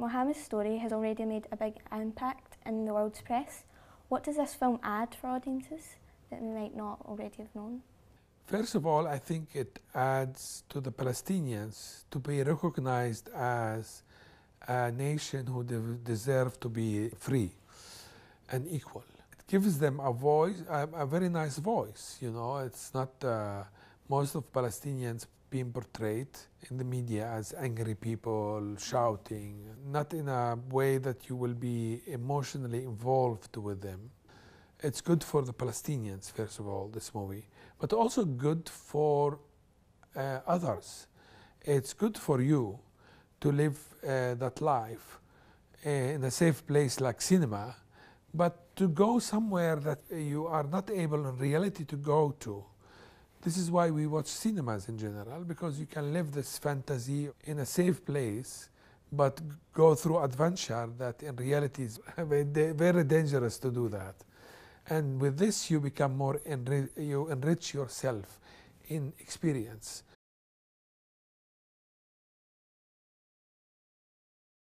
Mohammed's story has already made a big impact in the world's press. What does this film add for audiences that we might not already have known? First of all, I think it adds to the Palestinians to be recognized as a nation who de- deserve to be free and equal. It gives them a voice, a, a very nice voice. You know, it's not uh, most of Palestinians being portrayed in the media as angry people shouting, not in a way that you will be emotionally involved with them. It's good for the Palestinians, first of all, this movie, but also good for uh, others. It's good for you to live uh, that life uh, in a safe place like cinema, but to go somewhere that you are not able in reality to go to this is why we watch cinemas in general, because you can live this fantasy in a safe place, but go through adventure that in reality is very dangerous to do that. And with this, you become more, enri- you enrich yourself in experience.